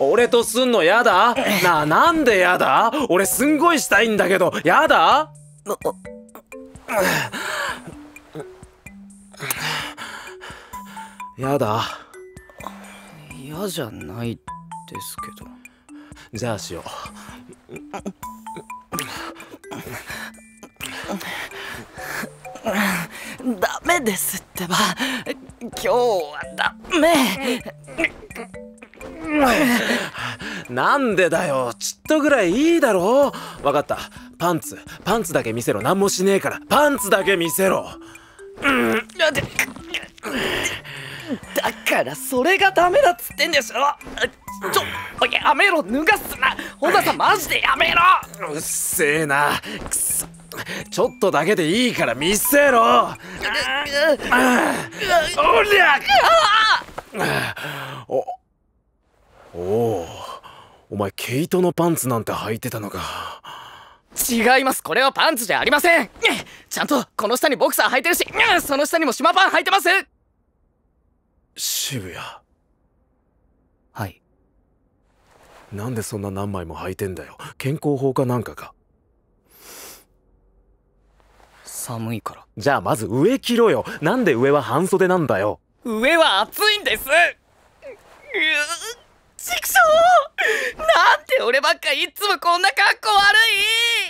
俺とすんのやだ？なあなんでやだ？俺すんごいしたいんだけどやだ？やだ？嫌じゃないですけど。じゃあしよダメですってば。今日はダメうなんでだよ。ちっとぐらいいいだろ。わかった。パンツ。パンツだけ見せろ。何もしねえから。パンツだけ見せろ。うん。だからそれがダメだっつってんでしょちょやめろ。脱がすな。本田さんマジでやめろ。うっせえな。くそ。ちょっとだけでいいから見せろ。おりゃ。おおおお前毛糸のパンツなんて履いてたのか。違います。これはパンツじゃありません。ちゃんとこの下にボクサー履いてるしその下にも島パン履いてます。渋谷。はい。なんでそんな何枚も履いてんだよ。健康法かなんかか。寒いから。じゃあまず上着ろよ。なんで上は半袖なんだよ。上は暑いんです。うちくしょうなんて俺ばっかいっつもこんな格好悪い。